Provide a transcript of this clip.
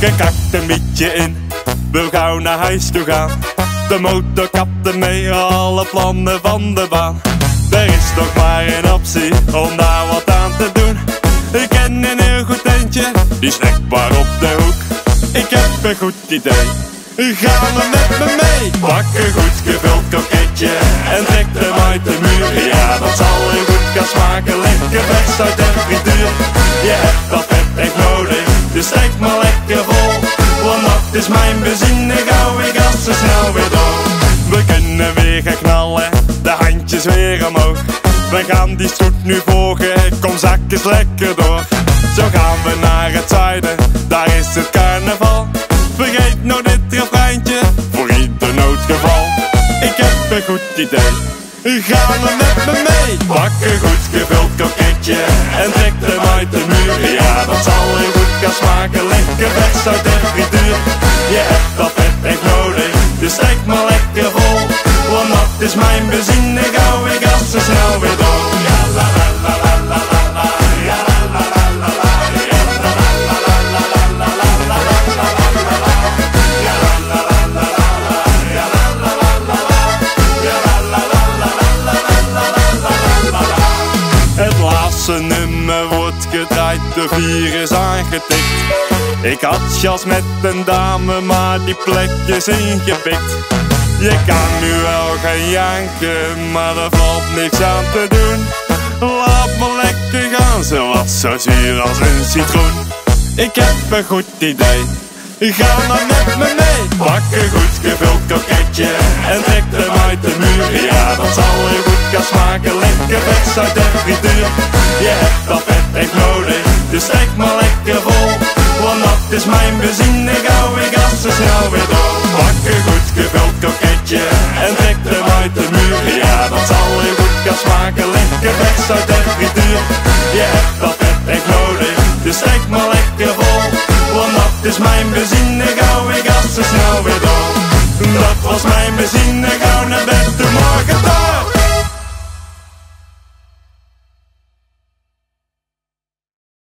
Gekakt een beetje in, wil gauw naar huis toe gaan. De motor kapte mee, alle plannen van de baan. Er is nog maar één optie om daar die snackbar op de hoek. Ik heb een goed idee, ga maar met me mee. Pak een goed gevuld koketje en trek hem uit de muur. Ja, dat zal heel goed gaan smaken, lekker vers uit de frituur. Je hebt dat echt nodig, dus trek maar lekker vol. Want dat is mijn benzine, gauw ik gas zo snel weer door. We kunnen weer gaan knallen, de handjes weer omhoog. We gaan die stoet nu volgen, kom zak lekker door. Zo gaan we naar daar is het carnaval. Vergeet nou dit refreintje, voor ieder noodgeval. Ik heb een goed idee, ga maar met me mee. Pak een goed gevuld koketje en trek hem uit de muur. Ja, dat zal heel goed gaan smaken, lekker vers uit de frituur. Je hebt dat vet echt nodig, dus trek maar lekker vol. Want dat is mijn benzine, gauw ik gas zo snel weer door. Gedraaid, de vier is aangetikt. Ik had jas met een dame, maar die plek is ingepikt. Je kan nu wel gaan janken, maar er valt niks aan te doen. Laat me lekker gaan, ze was zo zuur als een citroen. Ik heb een goed idee, ga maar met me mee. Pak een goed gevuld koketje en trek hem uit de muur. Ja, dat zal heel goed gaan smaken, lekker vers uit de frituur. Je hebt dat echt nodig, dus strijk maar lekker vol. Want dat is mijn bezin, ik hou ik af zo snel weer door. Pak een goed gevuld koketje en trek hem uit de muur. Ja, dat zal je goed gaan smaken, lekker vers uit en frituur. Je hebt dat vet echt nodig, dus strijk maar lekker vol. Want dat is mijn bezin, ik hou ik af zo snel weer door. Dat was mijn bezin, ik naar bed, de morgen door.